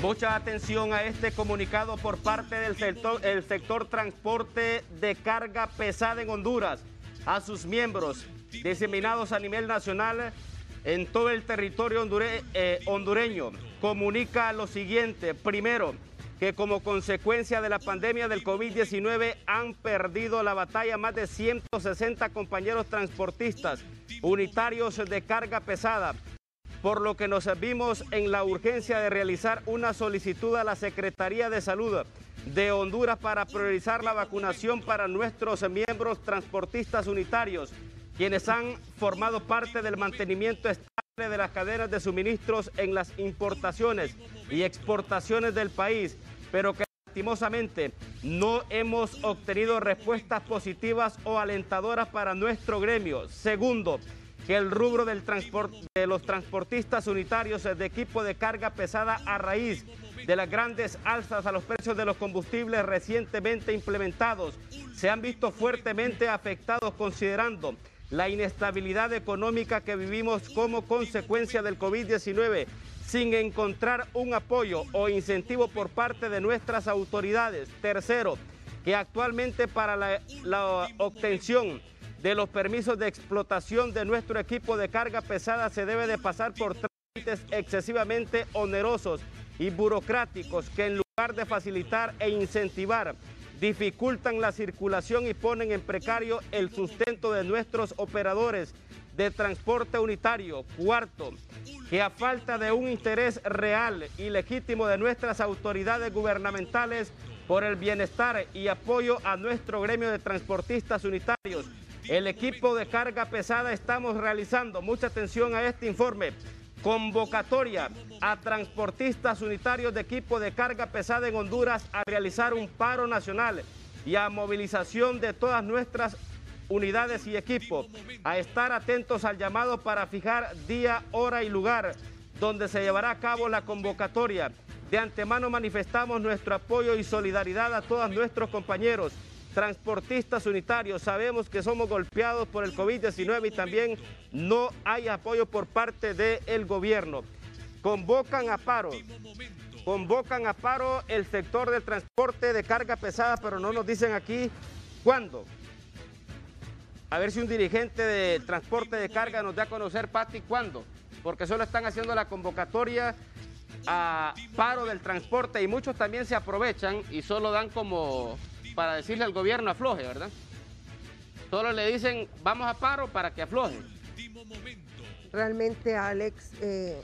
Mucha atención a este comunicado por parte del sector, transporte de carga pesada en Honduras, a sus miembros diseminados a nivel nacional en todo el territorio eh, hondureño. Comunica lo siguiente, primero, que como consecuencia de la pandemia del COVID-19 han perdido la batalla más de 160 compañeros transportistas unitarios de carga pesada por lo que nos vimos en la urgencia de realizar una solicitud a la Secretaría de Salud de Honduras para priorizar la vacunación para nuestros miembros transportistas unitarios, quienes han formado parte del mantenimiento estable de las cadenas de suministros en las importaciones y exportaciones del país, pero que lastimosamente no hemos obtenido respuestas positivas o alentadoras para nuestro gremio. Segundo, que el rubro del de los transportistas unitarios de equipo de carga pesada a raíz de las grandes alzas a los precios de los combustibles recientemente implementados se han visto fuertemente afectados considerando la inestabilidad económica que vivimos como consecuencia del COVID-19 sin encontrar un apoyo o incentivo por parte de nuestras autoridades. Tercero, que actualmente para la, la obtención de los permisos de explotación de nuestro equipo de carga pesada se debe de pasar por trámites excesivamente onerosos y burocráticos que en lugar de facilitar e incentivar dificultan la circulación y ponen en precario el sustento de nuestros operadores de transporte unitario. Cuarto, que a falta de un interés real y legítimo de nuestras autoridades gubernamentales por el bienestar y apoyo a nuestro gremio de transportistas unitarios, el equipo de carga pesada estamos realizando, mucha atención a este informe, convocatoria a transportistas unitarios de equipo de carga pesada en Honduras a realizar un paro nacional y a movilización de todas nuestras unidades y equipos, a estar atentos al llamado para fijar día, hora y lugar donde se llevará a cabo la convocatoria. De antemano manifestamos nuestro apoyo y solidaridad a todos nuestros compañeros transportistas unitarios. Sabemos que somos golpeados por el COVID-19 y también no hay apoyo por parte del gobierno. Convocan a paro. Convocan a paro el sector del transporte de carga pesada, pero no nos dicen aquí cuándo. A ver si un dirigente de transporte de carga nos da a conocer, Pati, cuándo. Porque solo están haciendo la convocatoria a paro del transporte y muchos también se aprovechan y solo dan como para decirle al gobierno afloje, ¿verdad? Solo le dicen vamos a paro para que afloje. Realmente, Alex, eh,